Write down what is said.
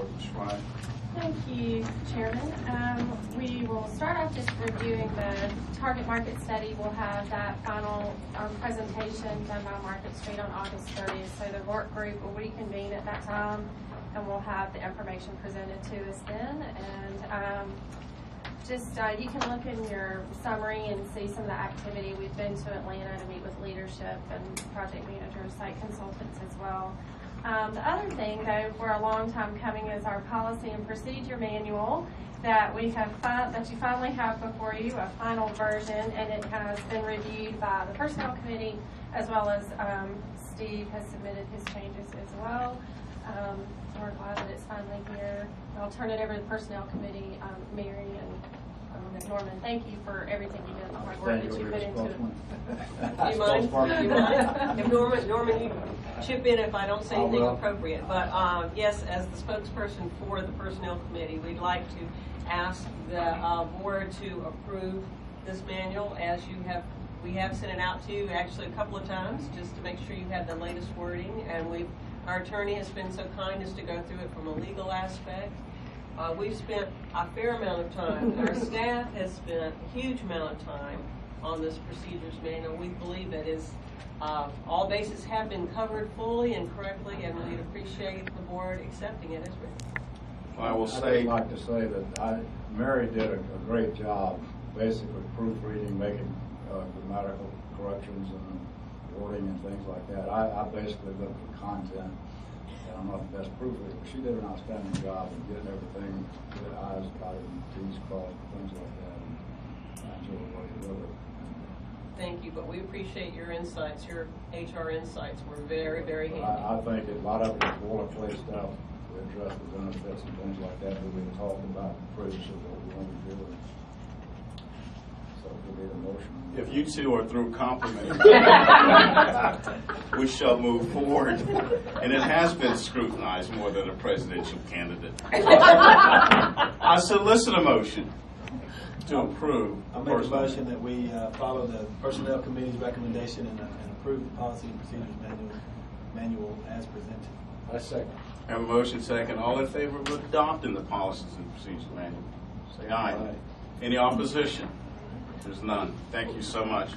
report, Ms. Thank you, Chairman. Um, We will start off just reviewing the target market study. We'll have that final um, presentation done by Market Street on August 30th. So the work group will reconvene at that time, and we'll have the information presented to us then. And um, just, uh, you can look in your summary and see some of the activity. We've been to Atlanta to meet with leadership and project managers, site consultants as well. Um, the other thing, though, for a long time coming is our policy and procedure manual that we have, that you finally have before you, a final version, and it has been reviewed by the Personnel Committee as well as um, Steve has submitted his changes as well. Um, we're glad that it's finally here. I'll turn it over to the Personnel Committee, um, Mary and Norman. Thank you for everything you did, and the hard work that you put into it. Do you mind? Do you mind? If Norman, Norman, you chip in if I don't say I anything will. appropriate. But, um, yes, as the spokesperson for the Personnel Committee, we'd like to ask the, uh, board to approve this manual as you have, we have sent it out to you actually a couple of times, just to make sure you have the latest wording. And we've, our attorney has been so kind as to go through it from a legal aspect. Uh, we've spent a fair amount of time, our staff has spent a huge amount of time on this procedures manual. We believe that is, uh, all bases have been covered fully and correctly, and we appreciate the board accepting it as written. I will I'd like to say that I, Mary did a, a great job, basically proofreading, making, uh, grammatical corrections and wording and things like that. I, I basically looked at content, and I'm not the best proofreader, but she did an outstanding job of getting everything, the I's dotted and T's crossed, things like that. And I enjoyed working with her. Thank you, but we appreciate your insights, your HR insights were very, very handy. I, I think a lot of it is boilerplate stuff, to address the benefits and things like that, that we talked about previously, what we want to do. So it could be the motion. if you two are through complimenting, we shall move forward. And it has been scrutinized more than a presidential candidate. I solicit a motion to approve. I make a motion that we uh, follow the Personnel Committee's recommendation and uh, and approve the policy and procedures manual, manual as presented. I second. Have a motion second. All in favor of adopting the policies and procedures manual? Say aye. Aye. Any opposition? There's none. Thank you so much.